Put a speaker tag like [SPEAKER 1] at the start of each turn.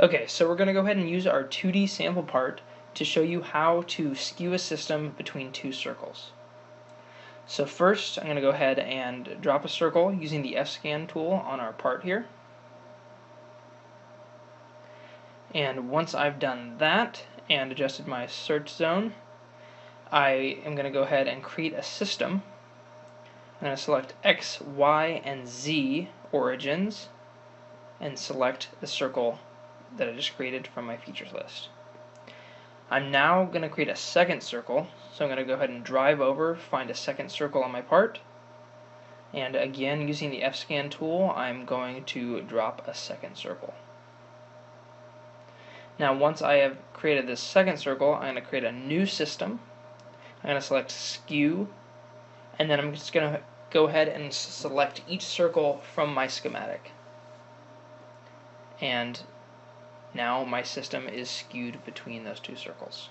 [SPEAKER 1] Okay, so we're going to go ahead and use our 2D sample part to show you how to skew a system between two circles. So first, I'm going to go ahead and drop a circle using the F-scan tool on our part here. And once I've done that and adjusted my search zone, I am going to go ahead and create a system. I'm going to select X, Y, and Z origins and select the circle that I just created from my features list. I'm now going to create a second circle, so I'm going to go ahead and drive over, find a second circle on my part, and again using the F-scan tool I'm going to drop a second circle. Now once I have created this second circle, I'm going to create a new system. I'm going to select skew, and then I'm just going to go ahead and select each circle from my schematic. And now my system is skewed between those two circles.